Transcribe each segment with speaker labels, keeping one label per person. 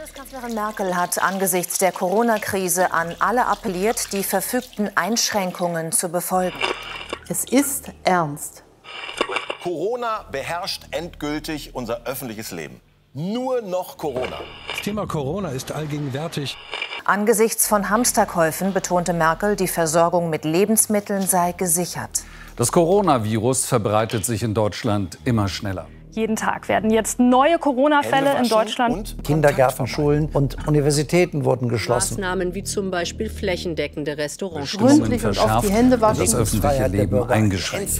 Speaker 1: Bundeskanzlerin Merkel hat angesichts der Corona-Krise an alle appelliert, die verfügten Einschränkungen zu befolgen.
Speaker 2: Es ist ernst.
Speaker 3: Corona beherrscht endgültig unser öffentliches Leben. Nur noch Corona.
Speaker 4: Das Thema Corona ist allgegenwärtig.
Speaker 1: Angesichts von Hamsterkäufen betonte Merkel, die Versorgung mit Lebensmitteln sei gesichert.
Speaker 5: Das Coronavirus verbreitet sich in Deutschland immer schneller.
Speaker 6: Jeden Tag werden jetzt neue Corona-Fälle in Deutschland.
Speaker 7: Kindergärten, Schulen und Universitäten wurden geschlossen.
Speaker 8: Maßnahmen wie zum Beispiel flächendeckende Restaurants.
Speaker 2: Gründlich und oft die Hände waschen.
Speaker 5: Das öffentliche Leben eingeschränkt.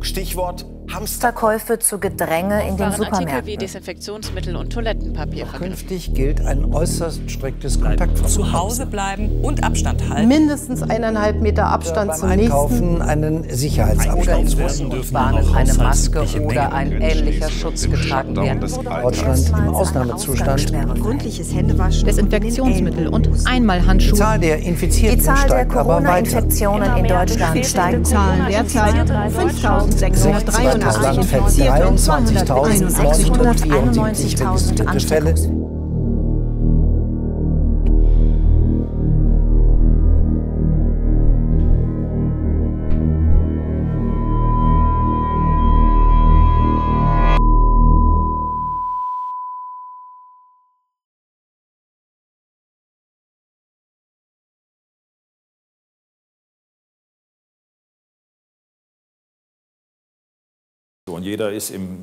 Speaker 3: Stichwort.
Speaker 1: Hamsterkäufe zu Gedränge in den
Speaker 8: Waren Artikel wie
Speaker 1: Supermärkten.
Speaker 8: Desinfektionsmittel und Toilettenpapier.
Speaker 7: Künftig gilt ein äußerst striktes Kontaktverbot.
Speaker 9: Zu Hause bleiben und Abstand halten.
Speaker 2: Mindestens eineinhalb Meter Abstand
Speaker 7: beim
Speaker 2: zum nächsten.
Speaker 7: Einkaufen einen Sicherheitsabstand.
Speaker 9: Bahnen eine Maske oder ein ähnlicher Schutz getragen werden.
Speaker 7: Deutschland im Ausnahmezustand.
Speaker 1: Gründliches
Speaker 10: Händewaschen, Desinfektionsmittel und
Speaker 7: Die
Speaker 10: Einmalhandschuhe.
Speaker 7: Zahl der
Speaker 1: Die
Speaker 7: Infizierten
Speaker 1: Zahl der
Speaker 7: steigt aber weiter.
Speaker 1: Corona-Infektionen in Deutschland steigt.
Speaker 10: Zahlen derzeit 5.683
Speaker 7: Das Land fällt
Speaker 10: Infizierte und
Speaker 7: 23.974
Speaker 1: 691.000
Speaker 7: registrierte Fälle.
Speaker 11: Und jeder ist im